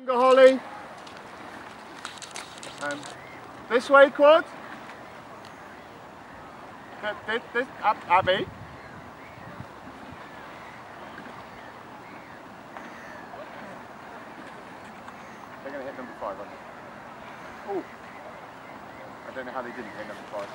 Longer, Holly. Um, this way, quad. This, this, this up, Abby. Eh? They're going to hit number five, aren't they? Oh. I don't know how they didn't hit number five.